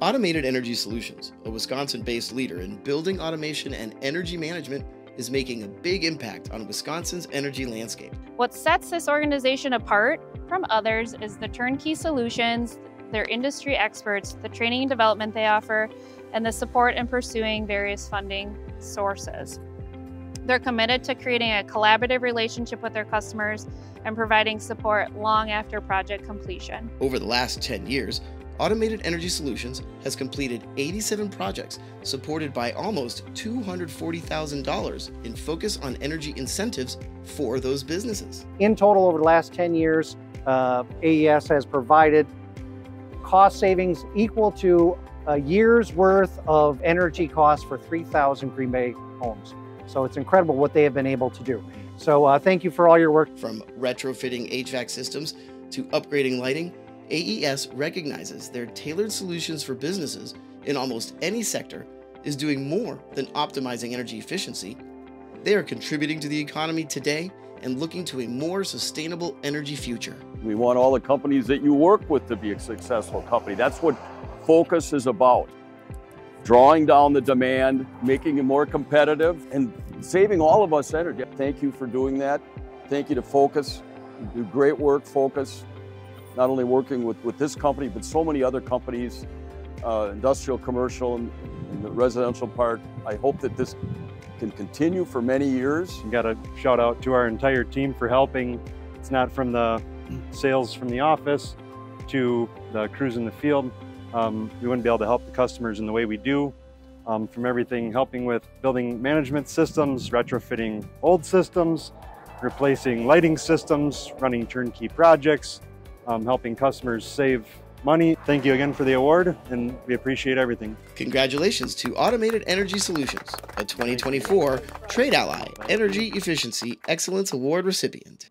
Automated Energy Solutions, a Wisconsin based leader in building automation and energy management, is making a big impact on Wisconsin's energy landscape. What sets this organization apart from others is the turnkey solutions, their industry experts, the training and development they offer, and the support in pursuing various funding sources. They're committed to creating a collaborative relationship with their customers and providing support long after project completion. Over the last 10 years, Automated Energy Solutions has completed 87 projects supported by almost $240,000 in focus on energy incentives for those businesses. In total, over the last 10 years, uh, AES has provided cost savings equal to a year's worth of energy costs for 3,000 Green Bay homes. So it's incredible what they have been able to do. So uh, thank you for all your work. From retrofitting HVAC systems to upgrading lighting, AES recognizes their tailored solutions for businesses in almost any sector is doing more than optimizing energy efficiency. They are contributing to the economy today and looking to a more sustainable energy future. We want all the companies that you work with to be a successful company. That's what focus is about. Drawing down the demand, making it more competitive, and saving all of us energy. Thank you for doing that. Thank you to Focus. You do great work, Focus not only working with, with this company, but so many other companies, uh, industrial, commercial, and, and, the residential part. I hope that this can continue for many years. Got a shout out to our entire team for helping. It's not from the sales from the office to the crews in the field. Um, we wouldn't be able to help the customers in the way we do. Um, from everything helping with building management systems, retrofitting old systems, replacing lighting systems, running turnkey projects, um, helping customers save money. Thank you again for the award, and we appreciate everything. Congratulations to Automated Energy Solutions, a 2024 Trade Ally Energy Efficiency Excellence Award recipient.